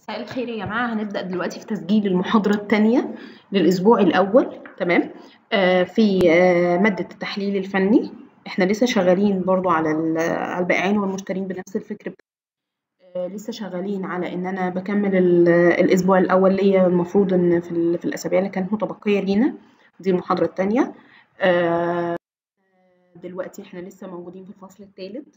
مساء الخير يا جماعة. هنبدأ دلوقتي في تسجيل المحاضرة الثانية للأسبوع الأول. تمام؟ آه في آه مادة التحليل الفني. إحنا لسه شغالين برضو على على البائعين والمشترين بنفس الفكر. آه لسه شغالين على إن أنا بكمل ال- الأسبوع الأول ليا. المفروض إن في, في الأسابيع اللي كانت متبقية لينا دي المحاضرة الثانية آه دلوقتي إحنا لسه موجودين في الفصل الثالث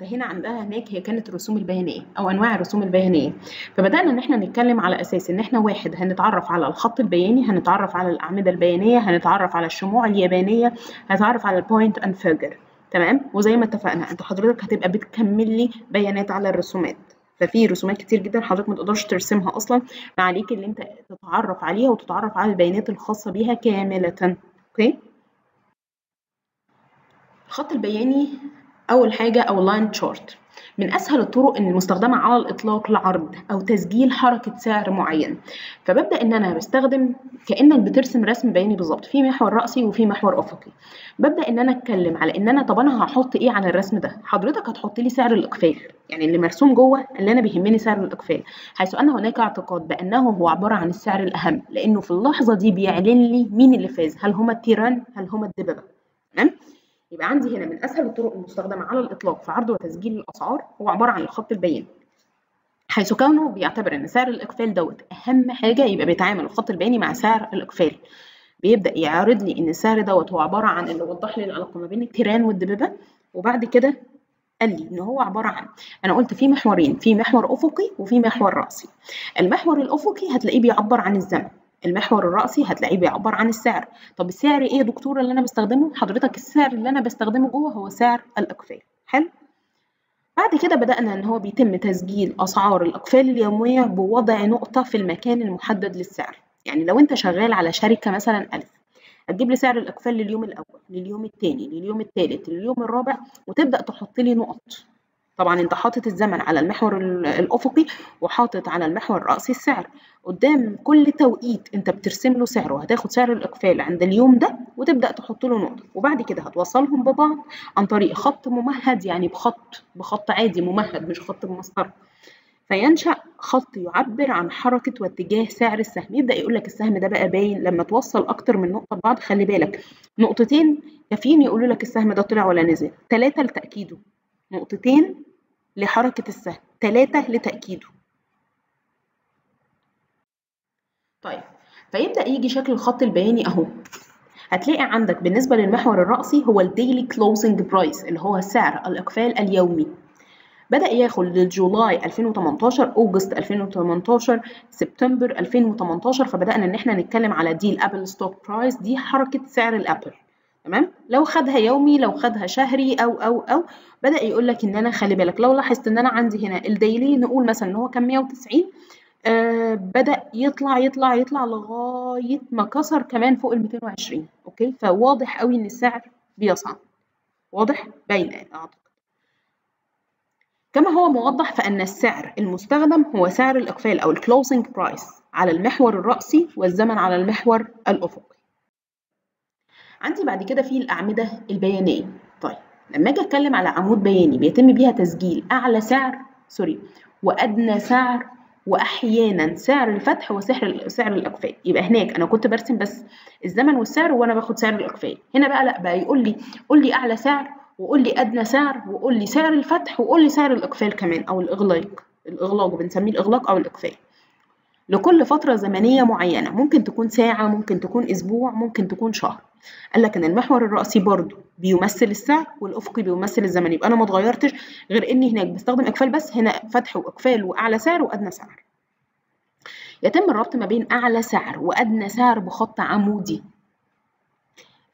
okay انتهينا عندها هناك هي كانت الرسوم البيانيه أو أنواع الرسوم البيانيه فبدأنا إن إحنا نتكلم على أساس إن إحنا واحد هنتعرف على الخط البياني هنتعرف على الأعمدة البيانية هنتعرف على الشموع اليابانية هنتعرف على ال point and figure تمام؟ وزي ما اتفقنا أنت حضرتك هتبقى بتكمل لي بيانات على الرسومات. ففي رسومات كتير جدا حضرتك ما تقدرش ترسمها أصلا فعليك إن أنت تتعرف عليها وتتعرف على البيانات الخاصة بيها كاملة. okay؟ الخط البياني أول حاجة أو line chart من أسهل الطرق المستخدمة على الإطلاق لعرض أو تسجيل حركة سعر معين. فببدأ إن أنا بستخدم كأنك بترسم رسم بياني بالظبط. في محور رأسي وفي محور أفقي. ببدأ إن أنا أتكلم على إن أنا طب أنا هحط إيه على الرسم ده؟ حضرتك هتحط لي سعر الإقفال. يعني اللي مرسوم جوه اللي أنا بيهمني سعر الإقفال. حيث أن هناك اعتقاد بأنه هو عبارة عن السعر الأهم. لأنه في اللحظة دي بيعلن لي مين اللي فاز. هل هما التيران؟ هل هما الدببة تمام؟ يبقى عندي هنا من أسهل الطرق المستخدمة على الإطلاق في عرض وتسجيل الأسعار هو عبارة عن الخط البياني حيث كونه بيعتبر إن سعر الإقفال دوت أهم حاجة يبقى بيتعامل الخط البياني مع سعر الإقفال. بيبدأ يعرض لي إن السعر دوت هو عبارة عن اللي وضح لي العلاقة ما بين التيران والدببه وبعد كده قال لي إن هو عبارة عن أنا قلت في محورين في محور أفقي وفي محور رأسي. المحور الأفقي هتلاقيه بيعبر عن الزمن. المحور الرأسي هتلاقيه بيعبر عن السعر. طب السعر إيه يا دكتورة اللي أنا بستخدمه؟ حضرتك السعر اللي أنا بستخدمه جوه هو سعر الأقفال. حلو؟ بعد كده بدأنا إن هو بيتم تسجيل أسعار الأقفال اليومية بوضع نقطة في المكان المحدد للسعر. يعني لو أنت شغال على شركة مثلا ألف هتجيب لي سعر الأقفال لليوم الأول لليوم الثاني لليوم الثالث لليوم الرابع وتبدأ تحط لي نقط. طبعا أنت حاطط الزمن على المحور الأفقي وحاطط على المحور الرأسي السعر. قدام كل توقيت أنت بترسم له سعره هتاخد سعر الإقفال عند اليوم ده وتبدأ تحط له نقطة. وبعد كده هتوصلهم ببعض عن طريق خط ممهد يعني بخط بخط عادي ممهد مش خط بمسطره فينشأ خط يعبر عن حركة واتجاه سعر السهم. يبدأ يقول لك السهم ده بقى باين. لما توصل أكتر من نقطة ببعض خلي بالك. نقطتين كافيين يقولوا لك السهم ده طلع ولا نزل. ثلاثة لتأكيده. نقطتين لحركة السهم. ثلاثة لتأكيده. طيب فيبدأ يجي شكل الخط البياني أهو. هتلاقي عندك بالنسبة للمحور الرأسي هو ال daily closing price اللي هو سعر الإقفال اليومي. بدأ ياخد لل July 2018 August 2018 سبتمبر 2018 فبدأنا إن إحنا نتكلم على دي ال Apple stock price دي حركة سعر ال Apple. تمام؟ لو خدها يومي لو خدها شهري أو أو أو. بدأ يقول لك إن أنا خلي بالك. لو لاحظت إن أنا عندي هنا ال daily نقول مثلا إن هو كان 190 آه بدأ يطلع يطلع يطلع لغاية ما كسر كمان فوق ال 220 okay؟ فواضح قوي إن السعر بيصعد واضح؟ باين أعتقد. كما هو موضح فإن السعر المستخدم هو سعر الإقفال أو ال closing price على المحور الرأسي والزمن على المحور الأفقي. عندي بعد كده في الأعمدة البيانية. طيب لما أجي أتكلم على عمود بياني بيتم بيها تسجيل أعلى سعر سوري وأدنى سعر واحيانا سعر الفتح وسعر سعر الإقفال. يبقى هناك أنا كنت برسم بس الزمن والسعر وأنا باخد سعر الإقفال. هنا بقى لأ بقى يقول لي قول لي أعلى سعر وقول لي أدنى سعر وقول لي سعر الفتح وقول لي سعر الإقفال كمان أو الإغلاق. الإغلاق بنسميه الإغلاق أو الإقفال. لكل فترة زمنية معينة ممكن تكون ساعة ممكن تكون أسبوع ممكن تكون شهر. قال لك أن المحور الرأسي برضو بيمثل السعر والأفقي بيمثل الزمن. يبقى أنا ما اتغيرتش غير إني هناك بستخدم إقفال بس هنا فتح وإقفال وأعلى سعر وأدنى سعر. يتم الربط ما بين أعلى سعر وأدنى سعر بخط عمودي.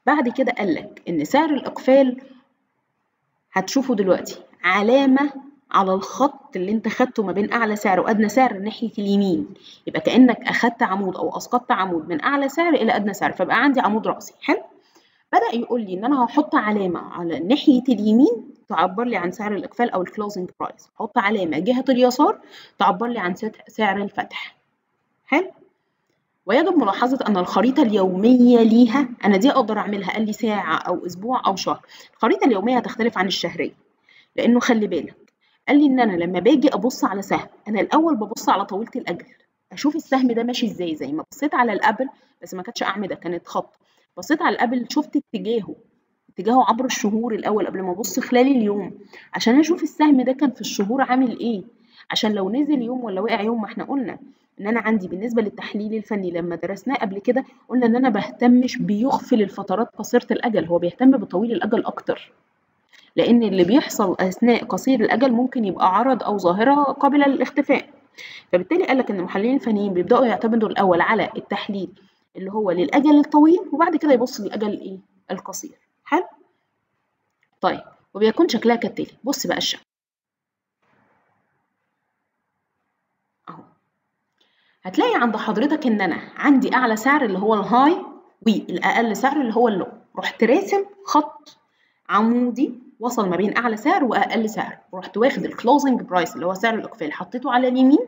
بعد كده قال لك إن سعر الإقفال هتشوفه دلوقتي علامة على الخط اللي انت خدته ما بين أعلى سعر وأدنى سعر ناحية اليمين. يبقى كأنك أخدت عمود أو أسقطت عمود من أعلى سعر إلى أدنى سعر فبقى عندي عمود رأسي. حلو. بدأ يقول لي إن أنا هحط علامة على ناحية اليمين تعبر لي عن سعر الإقفال أو ال closing price أحط علامة جهة اليسار تعبر لي عن سعر الفتح. حلو. ويجب ملاحظة أن الخريطة اليومية ليها أنا دي أقدر أعملها قال لي ساعة أو أسبوع أو شهر. الخريطة اليومية هتختلف عن الشهرية لأنه خلي بالك قال لي إن أنا لما باجي أبص على سهم أنا الأول ببص على طويلة الاجل أشوف السهم ده ماشي إزاي زي ما بصيت على ال Apple بس ما كانتش أعمدة كانت خط بصيت على الأبل شفت اتجاهه اتجاهه عبر الشهور الأول قبل ما أبص خلال اليوم عشان أشوف السهم ده كان في الشهور عامل إيه عشان لو نزل يوم ولا وقع يوم ما إحنا قلنا إن أنا عندي بالنسبة للتحليل الفني لما درسناه قبل كده قلنا إن أنا بهتمش بيغفل الفترات قصيرة الأجل هو بيهتم بطويل الأجل أكتر. لأن اللي بيحصل أثناء قصير الأجل ممكن يبقى عرض أو ظاهرة قابلة للاختفاء. فبالتالي قال لك إن المحللين الفنيين بيبدأوا يعتمدوا الأول على التحليل اللي هو للأجل الطويل وبعد كده يبص للاجل الايه القصير. حلو؟ طيب وبيكون شكلها كالتالي. بص بقى الشكل. أهو. هتلاقي عند حضرتك إن أنا عندي أعلى سعر اللي هو ال high والأقل سعر اللي هو ال low رحت راسم خط عمودي وصل ما بين أعلى سعر وأقل سعر. ورحت واخد ال closing price اللي هو سعر الإقفال. حطيته على اليمين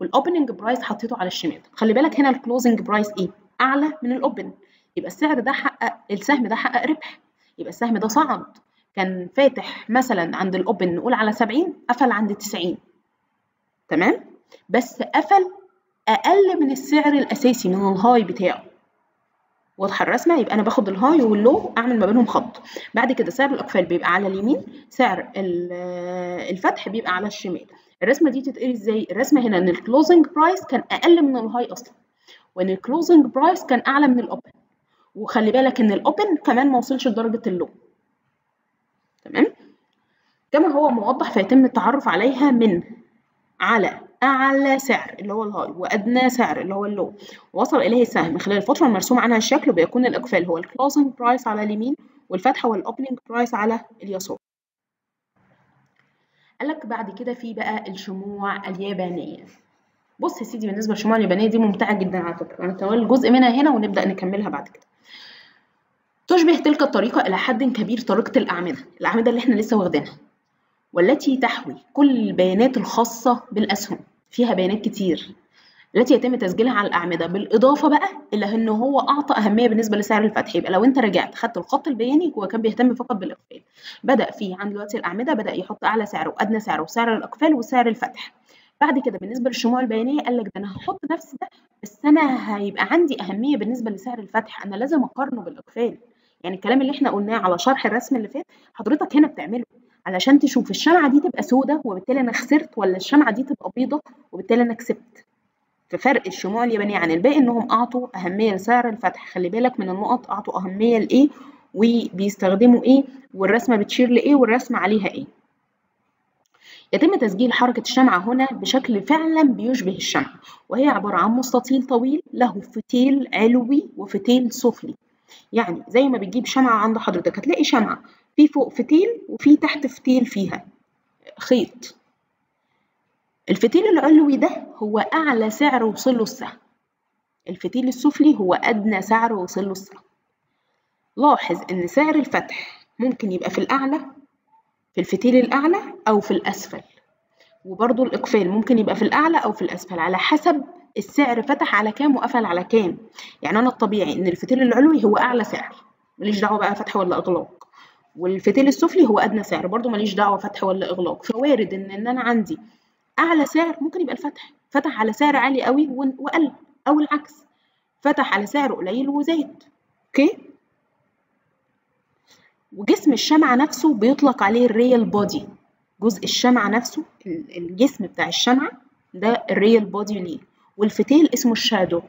وال opening price حطيته على الشمال. خلي بالك هنا ال closing price إيه؟ أعلى من ال open يبقى السعر ده حقق السهم ده حقق ربح. يبقى السهم ده صعد. كان فاتح مثلا عند ال open نقول على 70 قفل عند 90 تمام؟ بس قفل أقل من السعر الأساسي من ال high بتاعه. واضحة الرسمة يبقى أنا باخد ال high وال low أعمل ما بينهم خط. بعد كده سعر الأقفال بيبقى على اليمين سعر الفتح بيبقى على الشمال. الرسمة دي تتقري إزاي؟ الرسمة هنا إن ال closing price كان أقل من ال high أصلا وإن ال closing price كان أعلى من ال open وخلي بالك إن ال open كمان ما وصلش لدرجة ال low. تمام؟ كما هو موضح فيتم التعرف عليها من على أعلى سعر اللي هو ال high وأدنى سعر اللي هو ال low. وصل إليه السهم من خلال الفترة المرسوم عنها الشكل بيكون الإقفال. هو ال closing price على اليمين والفتح هو الأوبننج برايس على اليسار. قالك بعد كده في بقى الشموع اليابانية. بص يا سيدي بالنسبة للشموع اليابانية دي ممتعة جدا على فكرة. هنتناول جزء منها هنا ونبدأ نكملها بعد كده. تشبه تلك الطريقة إلى حد كبير طريقة الأعمدة. الأعمدة اللي إحنا لسه واخدينها. والتي تحوي كل البيانات الخاصة بالأسهم. فيها بيانات كتير. التي يتم تسجيلها على الأعمدة. بالإضافة بقى إلى إن هو أعطى أهمية بالنسبة لسعر الفتح. يبقى لو أنت رجعت خدت الخط البياني هو كان بيهتم فقط بالإقفال. بدأ في عند دلوقتي الأعمدة بدأ يحط أعلى سعر وأدنى سعر وسعر الإقفال وسعر الفتح. بعد كده بالنسبة للشموع البيانية قال لك ده أنا هحط نفس ده بس أنا هيبقى عندي أهمية بالنسبة لسعر الفتح. أنا لازم أقارنه بالإقفال. يعني الكلام اللي إحنا قلناه على شرح الرسم اللي فات حضرتك هنا بتعمله. علشان تشوف الشمعة دي تبقى سودة وبالتالي أنا خسرت ولا الشمعة دي تبقى بيضة وبالتالي أنا كسبت. ففرق الشموع اليابانية عن الباقي إنهم أعطوا أهمية لسعر الفتح خلي بالك من النقط أعطوا أهمية لإيه؟ وبيستخدموا إيه؟ والرسمة بتشير لإيه؟ والرسمة عليها إيه؟ يتم تسجيل حركة الشمعة هنا بشكل فعلا بيشبه الشمع وهي عبارة عن مستطيل طويل له فتيل علوي وفتيل سفلي. يعني زي ما بتجيب شمعة عند حضرتك هتلاقي شمعة في فوق فتيل وفي تحت فتيل فيها. خيط. الفتيل العلوي ده هو أعلى سعر وصل له السهم. الفتيل السفلي هو أدنى سعر وصل له السهم. لاحظ إن سعر الفتح ممكن يبقى في الأعلى في الفتيل الأعلى أو في الأسفل. وبرضو الإقفال ممكن يبقى في الأعلى أو في الأسفل على حسب السعر فتح على كام وقفل على كام. يعني أنا الطبيعي إن الفتيل العلوي هو أعلى سعر. ماليش دعوة بقى فتح ولا إغلاق والفتيل السفلي هو أدنى سعر برضو ماليش دعوة فتح ولا إغلاق. فوارد إن, إن أنا عندي أعلى سعر ممكن يبقى الفتح. فتح على سعر عالي قوي وقل أو العكس. فتح على سعر قليل وزاد okay؟ وجسم الشمعة نفسه بيطلق عليه ال real body جزء الشمعة نفسه الجسم بتاع الشمعة ده ال real body ليه. والفتيل اسمه ال shadow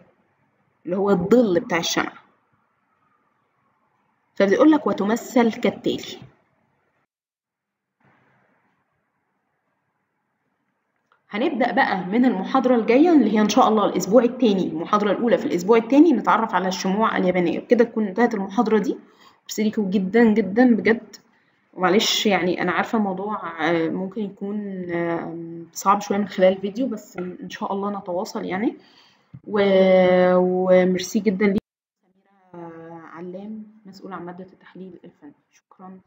اللي هو الظل بتاع الشمعة. فبيقول لك وتمثل كالتالي. هنبدأ بقى من المحاضرة الجاية اللي هي إن شاء الله الأسبوع التاني المحاضرة الأولى. في الأسبوع التاني نتعرف على الشموع اليابانية. بكده تكون انتهت المحاضرة دي. ميرسي جدا جدا بجد. ومعلش يعني أنا عارفة الموضوع ممكن يكون صعب شوية من خلال الفيديو بس إن شاء الله نتواصل يعني. وميرسي جدا ليكم مسؤولة عن مادة التحليل الفني. شكرا.